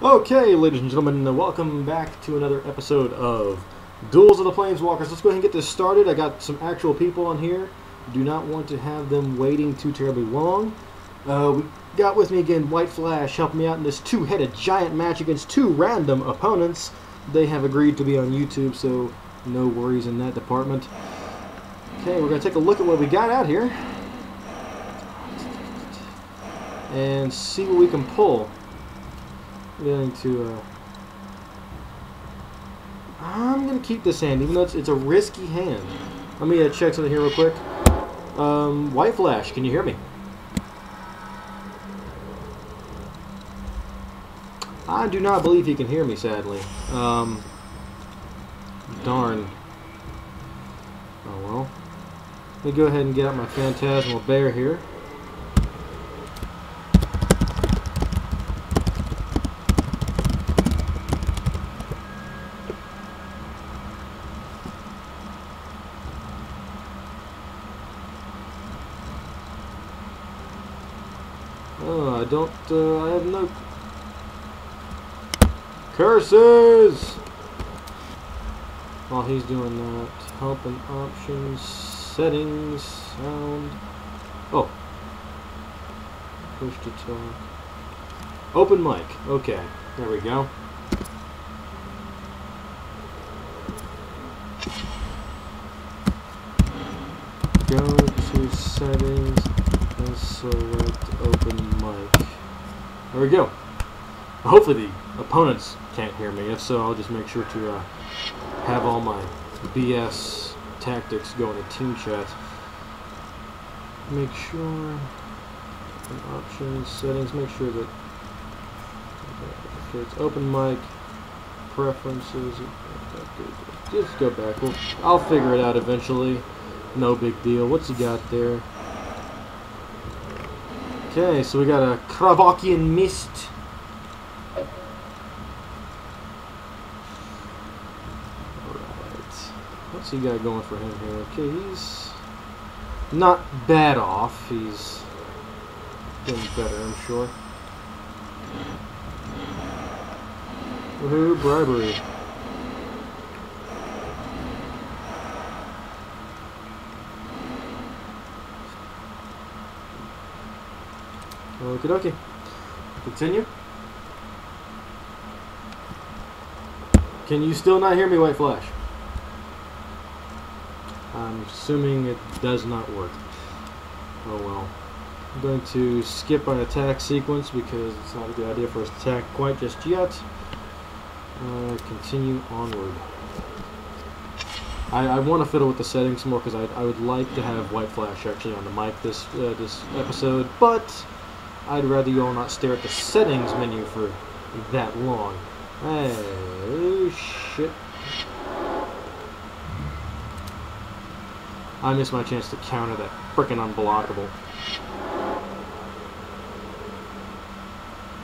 Okay, ladies and gentlemen, welcome back to another episode of Duels of the Planeswalkers. Let's go ahead and get this started. I got some actual people on here. Do not want to have them waiting too terribly long. Uh, we got with me again White Flash helping me out in this two-headed giant match against two random opponents. They have agreed to be on YouTube, so no worries in that department. Okay, we're going to take a look at what we got out here and see what we can pull. Going to. Uh, I'm going to keep this hand, even though it's, it's a risky hand. Let me uh, check something here real quick. Um, White Flash, can you hear me? I do not believe he can hear me, sadly. Um, darn. Oh well. Let me go ahead and get out my Phantasmal Bear here. Oh, I don't, uh, I have no... Curses! While he's doing that, help and options, settings, sound... Oh. Push to talk. Open mic. Okay, there we go. Go to settings and select open mic. There we go. Hopefully the opponents can't hear me. If so, I'll just make sure to uh, have all my BS tactics go into team chat. Make sure options, settings, make sure that okay, it's open mic, preferences. Just go back. We'll, I'll figure it out eventually. No big deal. What's he got there? Okay, so we got a Krovikan Mist. Alright. What's he got going for him here? Okay, he's not bad off. He's getting better, I'm sure. Woohoo, bribery. Okie dokie. Continue. Can you still not hear me, White Flash? I'm assuming it does not work. Oh well. I'm going to skip an attack sequence because it's not a good idea for us to attack quite just yet. Uh, continue onward. I, I want to fiddle with the settings more because I, I would like to have White Flash actually on the mic this uh, this episode, but I'd rather you all not stare at the settings menu for that long. Hey, shit. I missed my chance to counter that frickin' unblockable.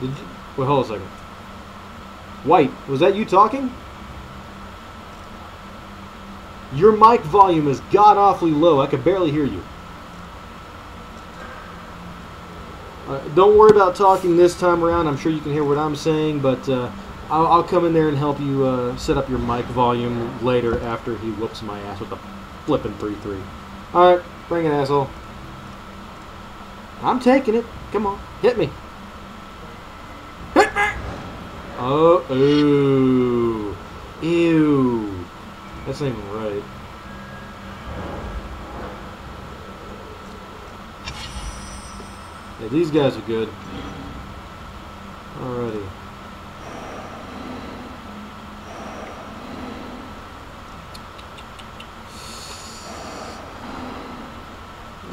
Did you? Wait, hold a second. White, was that you talking? Your mic volume is god awfully low. I could barely hear you. Uh, don't worry about talking this time around. I'm sure you can hear what I'm saying, but uh, I'll, I'll, come in there and help you uh, set up your mic volume later after he whoops my ass with a flippin' 3-3. Alright, bring it, asshole. I'm taking it. Come on, hit me. Hit me! Oh, ooh. Ew. That's not even right. Yeah, these guys are good. Alrighty.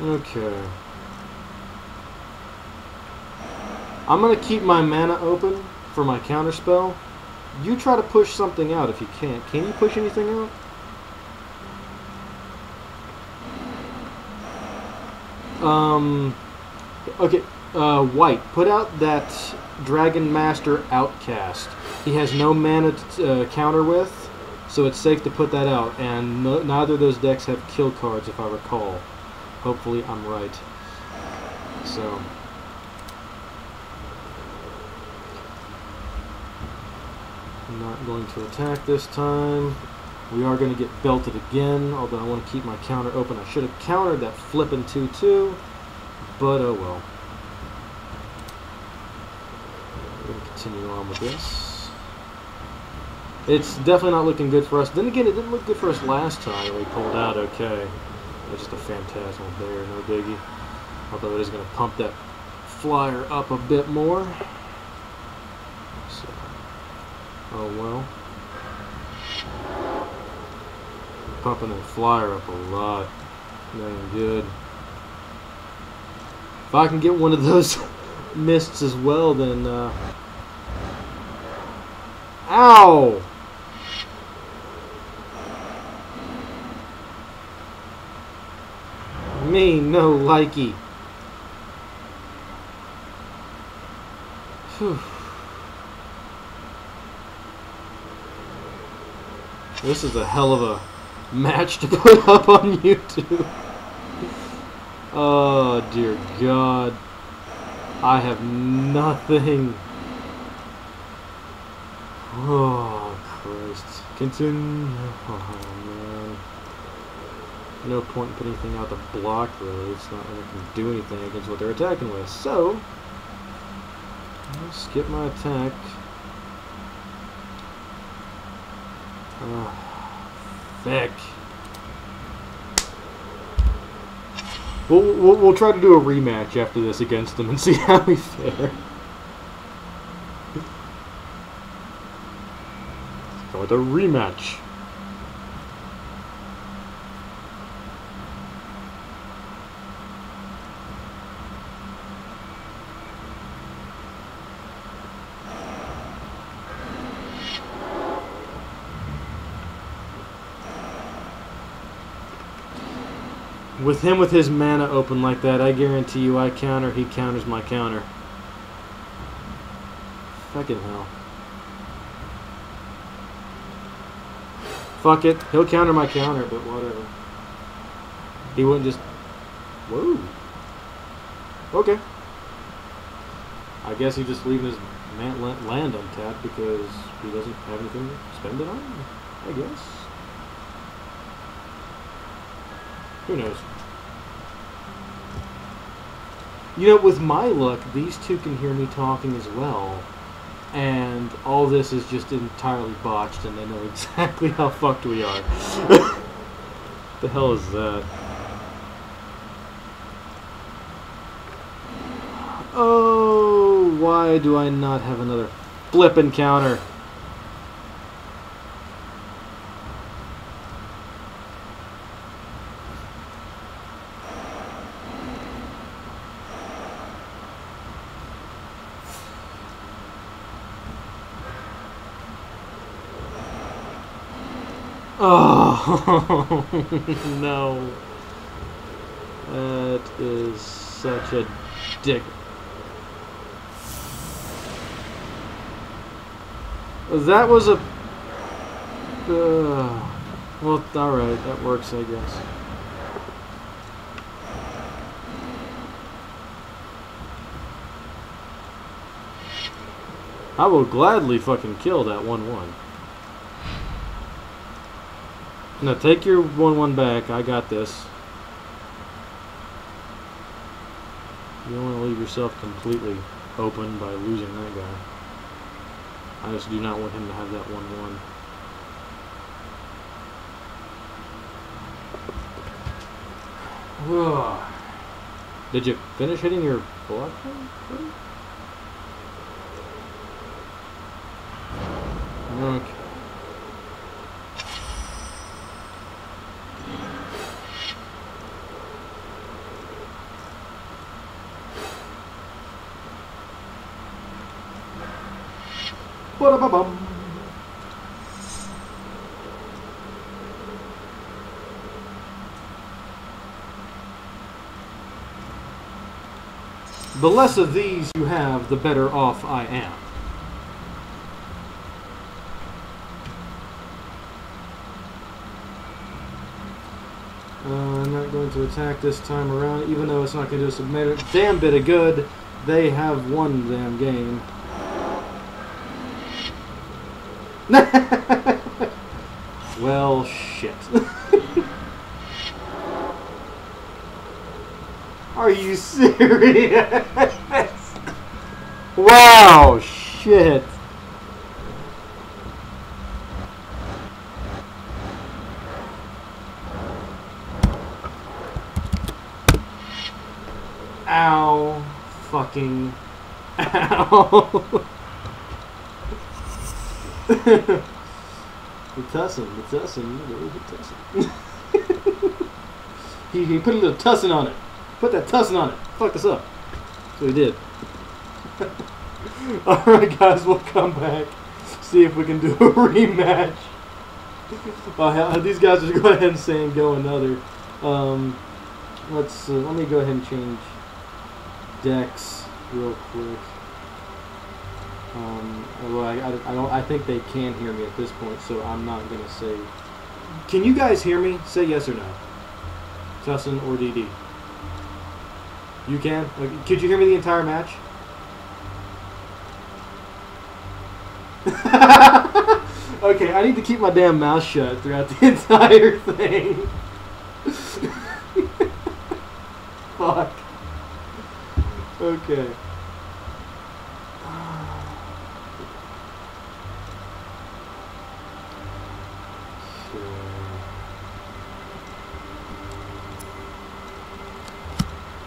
Okay. I'm going to keep my mana open for my counterspell. You try to push something out if you can't. Can you push anything out? Um... Okay, uh, White, put out that Dragon Master Outcast. He has no mana to uh, counter with, so it's safe to put that out. And no, neither of those decks have kill cards, if I recall. Hopefully, I'm right. So. I'm not going to attack this time. We are going to get belted again, although I want to keep my counter open. I should have countered that flipping 2-2, but oh well. To continue on with this. It's definitely not looking good for us. Then again, it didn't look good for us last time. We pulled out okay. It's just a phantasmal bear, no biggie. Although it is going to pump that flyer up a bit more. So, oh well. Pumping that flyer up a lot. Nothing good. If I can get one of those mists as well, then... Uh... Ow! Me, no likey. Whew. This is a hell of a match to put up on YouTube. Oh, dear God. I have nothing. Oh, Christ. Continue. Oh, man. No point in putting anything out the block, really. It's not going to do anything against what they're attacking with. So, I'll skip my attack. Uh, Thick. We'll, we'll, we'll try to do a rematch after this against them and see how we fare. Go with a rematch. With him with his mana open like that, I guarantee you I counter, he counters my counter. Fucking hell. Fuck it. He'll counter my counter, but whatever. He wouldn't just... Whoa. Okay. I guess he's just leaving his land untapped because he doesn't have anything to spend it on, I guess. Who knows? You know, with my luck, these two can hear me talking as well. And all this is just entirely botched, and they know exactly how fucked we are. the hell is that? Oh, why do I not have another flip encounter? Oh, no. That is such a dick. That was a... Uh, well, alright, that works, I guess. I will gladly fucking kill that 1-1. No, take your 1-1 back. I got this. You don't want to leave yourself completely open by losing that guy. I just do not want him to have that 1-1. Did you finish hitting your block? Okay. The less of these you have, the better off I am. Uh, I'm not going to attack this time around, even though it's not going to do us a damn bit of good. They have won damn game. well, shit. Are you serious? wow, shit. Ow. Fucking. Ow. the tussin, the tussin, the tussin. he, he put a little tussin on it. Put that tussin on it. Fuck this up. So he did. Alright guys, we'll come back. See if we can do a rematch. Hell, these guys are go ahead and say and go another. Um, let's uh, let me go ahead and change decks real quick. Um, well, I, I, I, don't. I think they can hear me at this point, so I'm not gonna say. Can you guys hear me? Say yes or no. Tussin or DD. You can. Like, Could you hear me the entire match? okay, I need to keep my damn mouth shut throughout the entire thing. Fuck. Okay.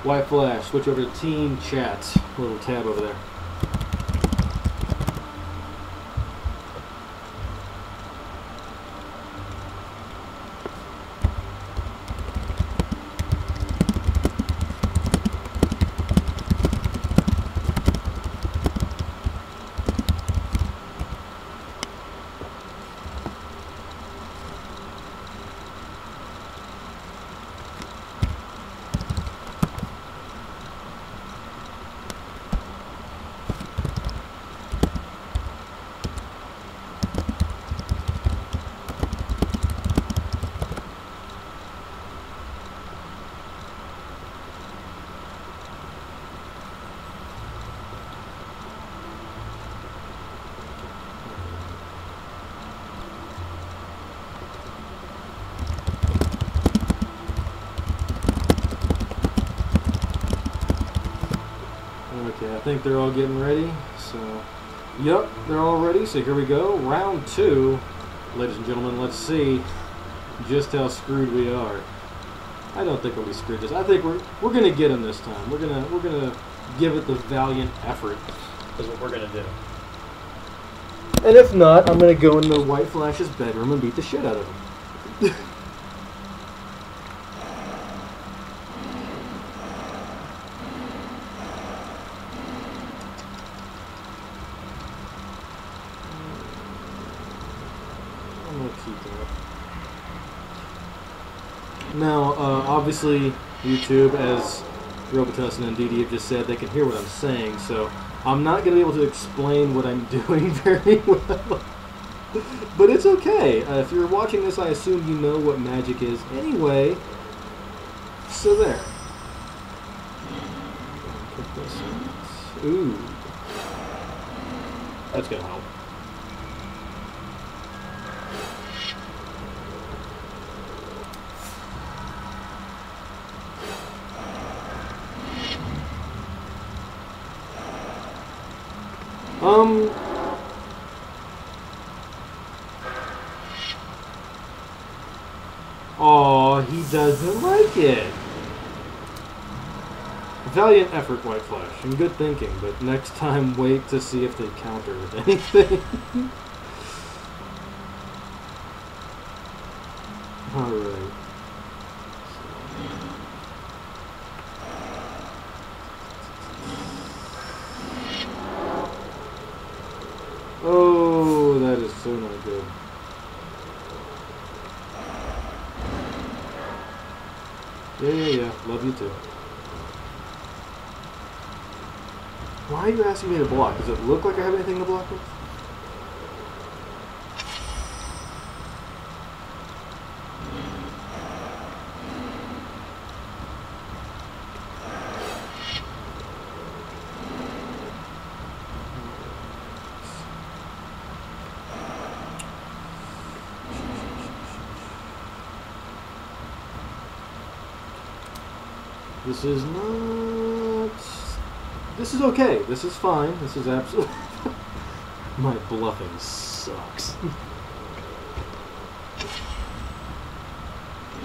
White Flash, switch over to Team Chat. Little tab over there. Think they're all getting ready. So, yep, they're all ready. So here we go. Round two. Ladies and gentlemen, let's see just how screwed we are. I don't think we'll be screwed this. I think we're we're gonna get them this time. We're gonna we're gonna give it the valiant effort. Is what we're gonna do. And if not, I'm gonna go into White Flash's bedroom and beat the shit out of him. Now, uh, obviously, YouTube, as Robitussin and DD have just said, they can hear what I'm saying, so I'm not going to be able to explain what I'm doing very well. but it's okay. Uh, if you're watching this, I assume you know what magic is anyway. So there. Ooh. That's going to help. Um. Oh, he doesn't like it. Valiant effort, White Flash, and good thinking, but next time wait to see if they counter with anything. Why are you asking me to block? Does it look like I have anything to block with? This is not this is okay. This is fine. This is absolutely. My bluffing sucks.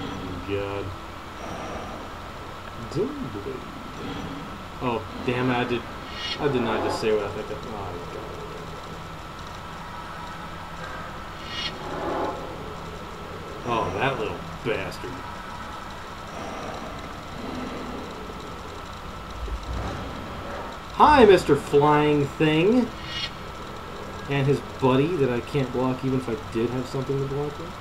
Oh, God. Doomblade. Oh, damn it, I did. I did not just say what I think. That, oh, God. Oh, that little bastard. Hi, Mr. Flying Thing. And his buddy that I can't block even if I did have something to block with.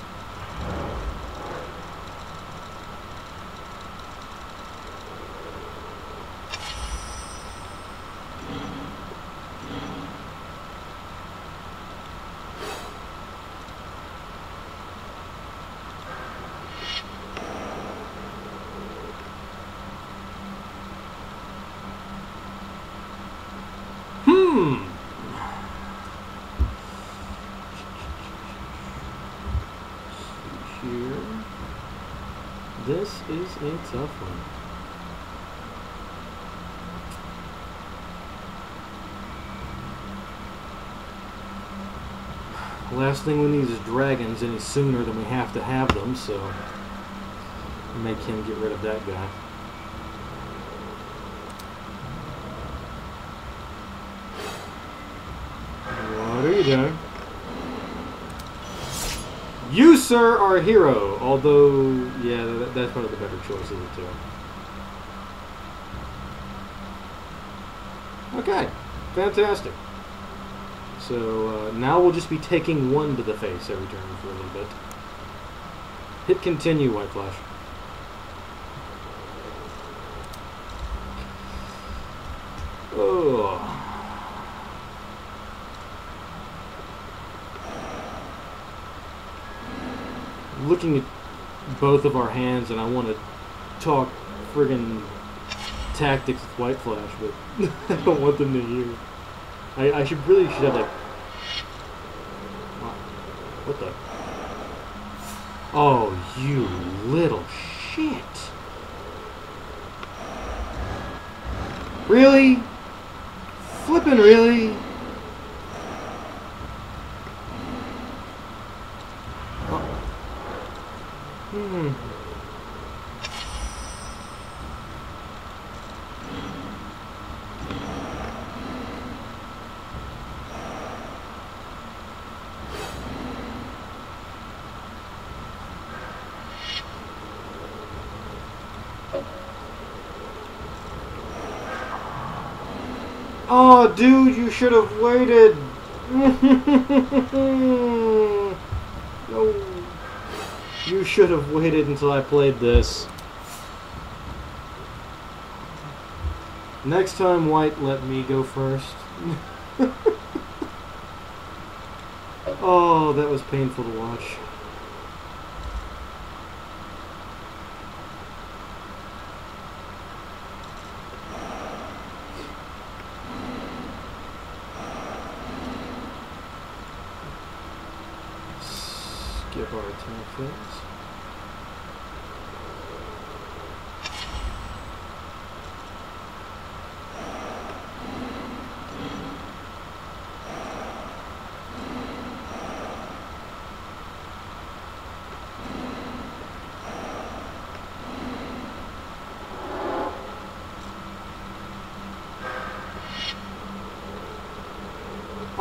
Hmm. Here. This is a tough one. Last thing we need is dragons any sooner than we have to have them, so make him get rid of that guy. What are you doing? You, sir, are a hero. Although, yeah, that, that's one of the better choices, too. Okay, fantastic. So uh, now we'll just be taking one to the face every turn for a little bit. Hit continue, White Flash. Oh. looking at both of our hands and I want to talk friggin' tactics with White Flash, but I don't want them to hear. I, I should really should have like. What the? Oh, you little shit. Really? Flippin' really? Hmm. Oh, dude, you should have waited. no. You should have waited until I played this. Next time, White, let me go first. oh, that was painful to watch.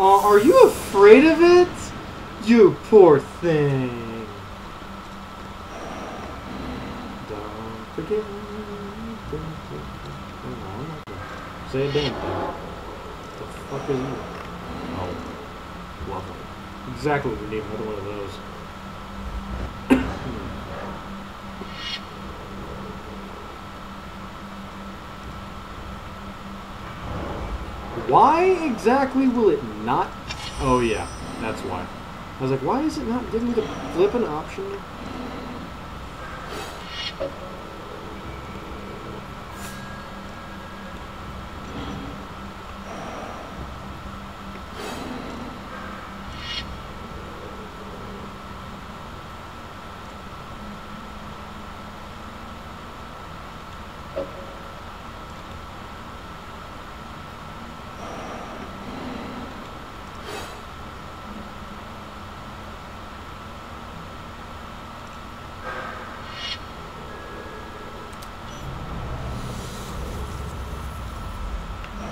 Oh, are you afraid of it? You poor thing. Don't forget. don't forget. No, I'm not gonna Say a damn thing. The fuck is it? Oh, lovely. Exactly we need. Another one of those. Why exactly will it not? Oh yeah, that's why. I was like, why is it not giving me the flipping option?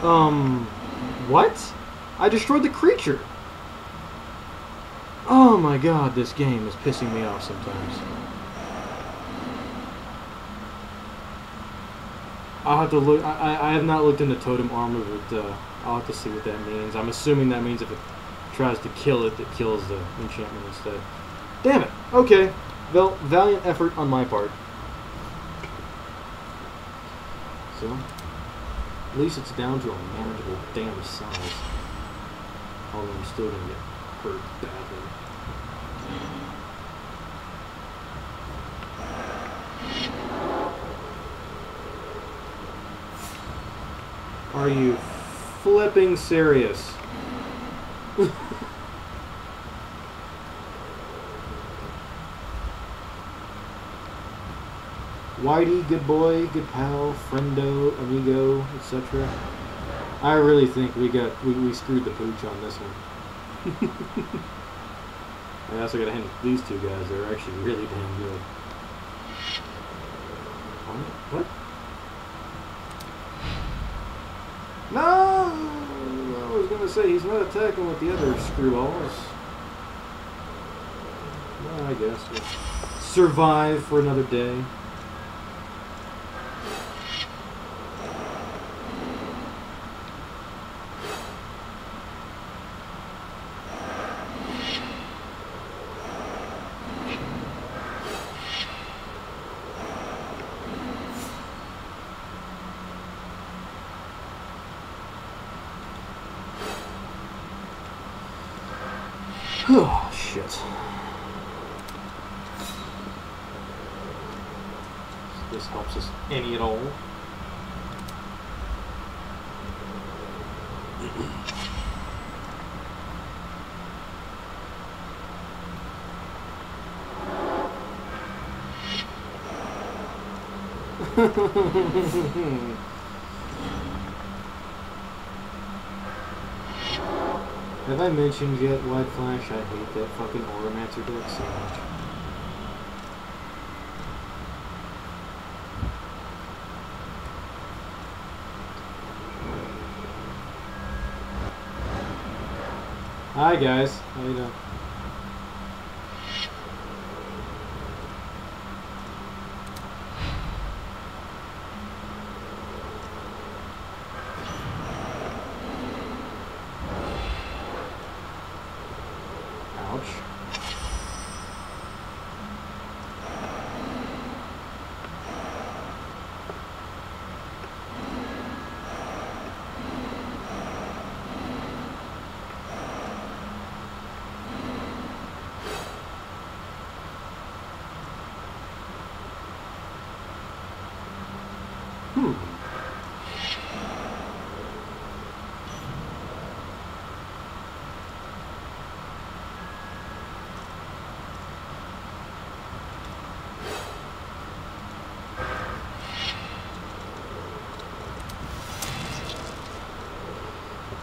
Um, what? I destroyed the creature. Oh my god, this game is pissing me off sometimes. I'll have to look. I, I have not looked into totem armor, but uh, I'll have to see what that means. I'm assuming that means if it tries to kill it, it kills the enchantment instead. Damn it. Okay. Well, valiant effort on my part. So, at least it's down to a manageable damn size. I'm still gonna get hurt badly. Are you flipping serious? Whitey, good boy, good pal, friendo, amigo, etc. I really think we got we, we screwed the pooch on this one. I also got to hand these two guys. They're actually really damn good. What? No! I was gonna say he's not attacking with the other screwballs. Well, I guess we'll survive for another day. Oh, shit. This helps us any at all. Have I mentioned yet, White Flash? I hate that fucking Auramancer deck so much. Hi guys, how you doing?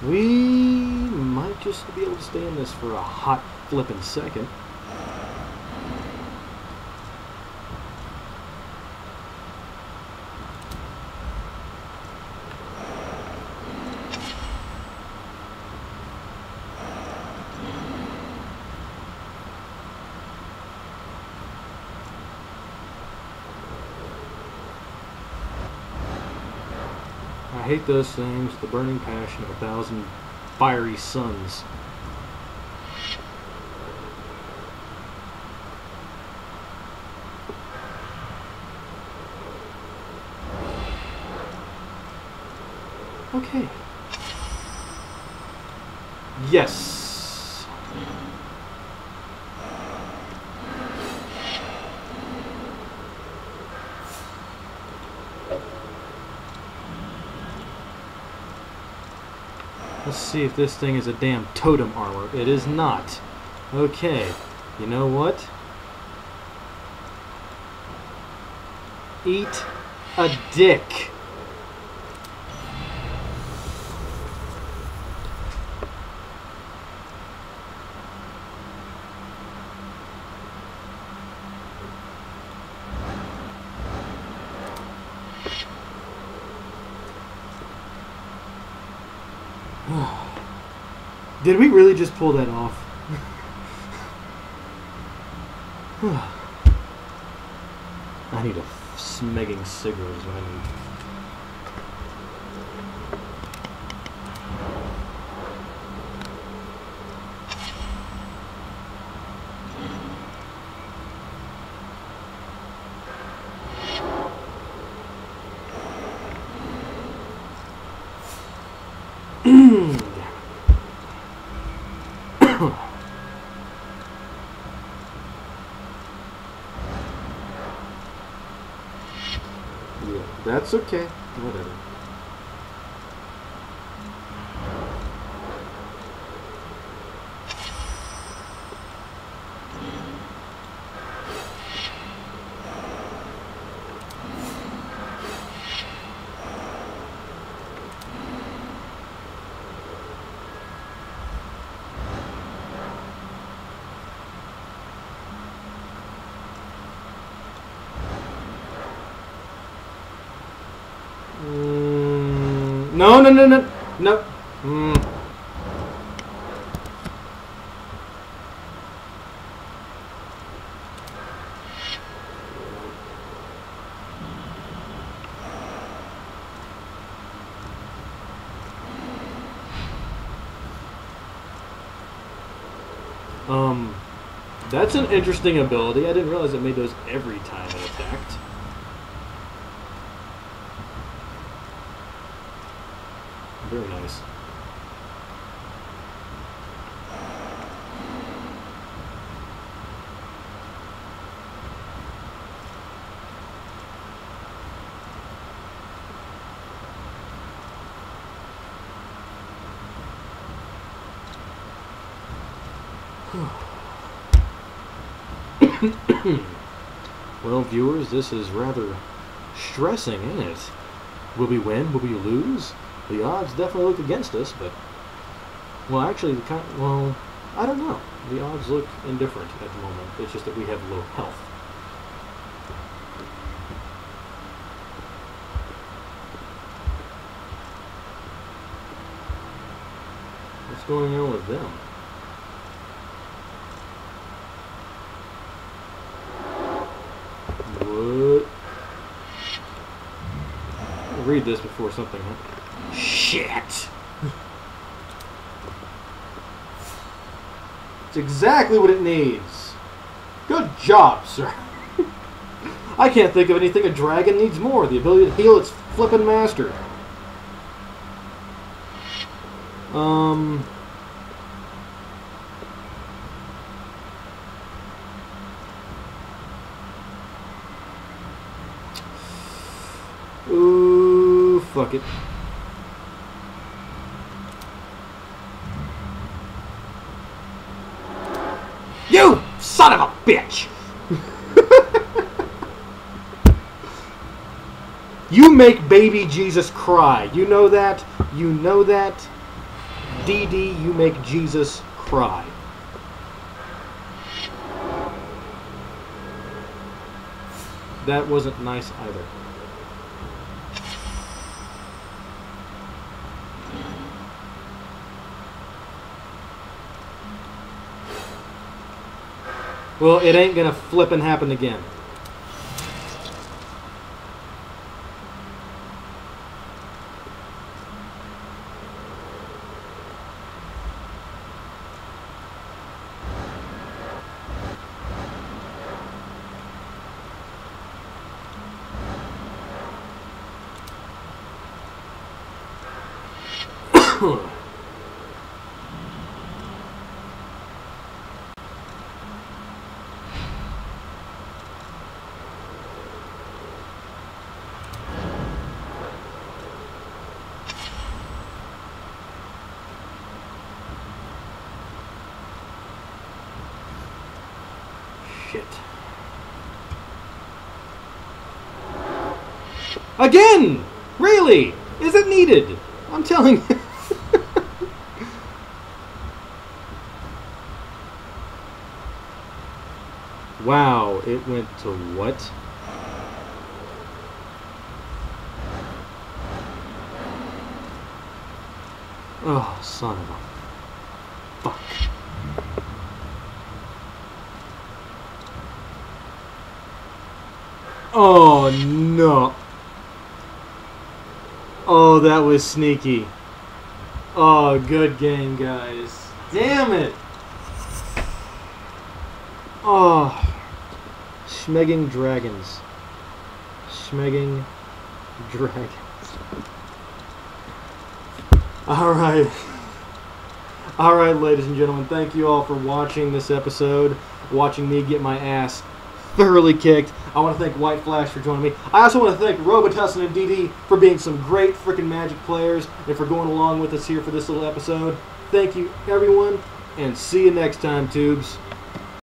We might just be able to stay in this for a hot flippin' second. Hate those things, the burning passion of a thousand fiery suns. Okay. Yes. Let's see if this thing is a damn totem armor. It is not. Okay. You know what? Eat a dick. Did we really just pull that off? I need a smegging cigarette. Okay. Whatever. Mm, no, no, no, no, no. Mm. Um, that's an interesting ability. I didn't realize it made those every time it attacked. Very nice. well, viewers, this is rather stressing, isn't it? Will we win? Will we lose? The odds definitely look against us, but well, actually, the kind well, I don't know. The odds look indifferent at the moment. It's just that we have low health. What's going on with them? What? Read this before something happens. Shit! it's exactly what it needs. Good job, sir. I can't think of anything a dragon needs more. The ability to heal its flippin' master. Um... Ooh, fuck it. You son of a bitch! you make baby Jesus cry. You know that? You know that? DD, you make Jesus cry. That wasn't nice either. Well, it ain't gonna flip and happen again. Again! Really? Is it needed? I'm telling you. wow, it went to what? Oh, son of a fuck. Oh, no. Oh, that was sneaky. Oh, good game, guys. Damn it. Oh. Schmegging Dragons. Schmegging Dragons. Alright. Alright, ladies and gentlemen, thank you all for watching this episode, watching me get my ass thoroughly kicked. I want to thank Whiteflash for joining me. I also want to thank Robitussin and DD for being some great freaking Magic players and for going along with us here for this little episode. Thank you, everyone, and see you next time, Tubes.